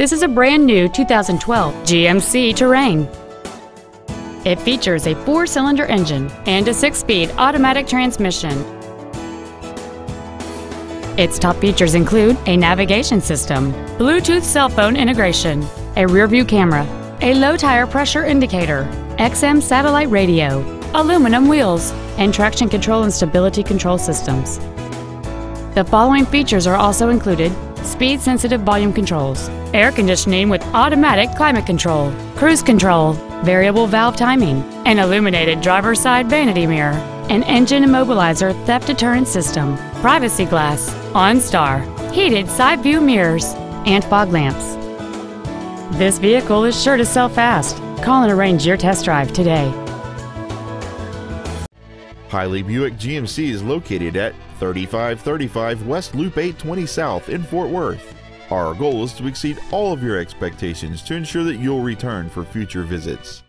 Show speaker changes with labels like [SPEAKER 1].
[SPEAKER 1] This is a brand new 2012 GMC Terrain. It features a four-cylinder engine and a six-speed automatic transmission. Its top features include a navigation system, Bluetooth cell phone integration, a rear-view camera, a low tire pressure indicator, XM satellite radio, aluminum wheels, and traction control and stability control systems. The following features are also included speed sensitive volume controls, air conditioning with automatic climate control, cruise control, variable valve timing, an illuminated driver's side vanity mirror, an engine immobilizer theft deterrent system, privacy glass, OnStar, heated side view mirrors, and fog lamps. This vehicle is sure to sell fast. Call and arrange your test drive today.
[SPEAKER 2] Hiley Buick GMC is located at 3535 West Loop 820 South in Fort Worth. Our goal is to exceed all of your expectations to ensure that you'll return for future visits.